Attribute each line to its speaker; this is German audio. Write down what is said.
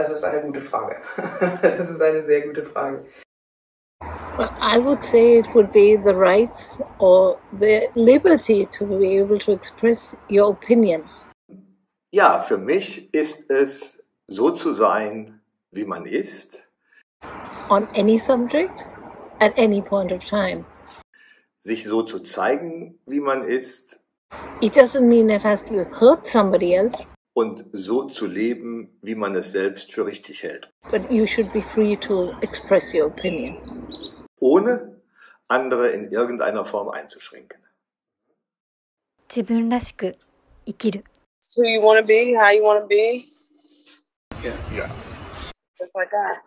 Speaker 1: Das ist eine gute Frage. das ist eine sehr gute Frage.
Speaker 2: I would say it would be the right or the liberty to be able to express your opinion.
Speaker 3: Ja, für mich ist es so zu sein, wie man ist.
Speaker 2: On any subject, at any point of time.
Speaker 3: Sich so zu zeigen, wie man ist.
Speaker 2: It doesn't mean it has to hurt somebody else
Speaker 3: Und so zu leben, wie man es selbst für richtig hält.
Speaker 2: But you should be free to express your opinion.
Speaker 3: Ohne andere in irgendeiner Form einzuschränken.
Speaker 4: 自分らしく生きる
Speaker 5: It's who you want to be, how you want to be.
Speaker 3: Ja.
Speaker 5: Just like that.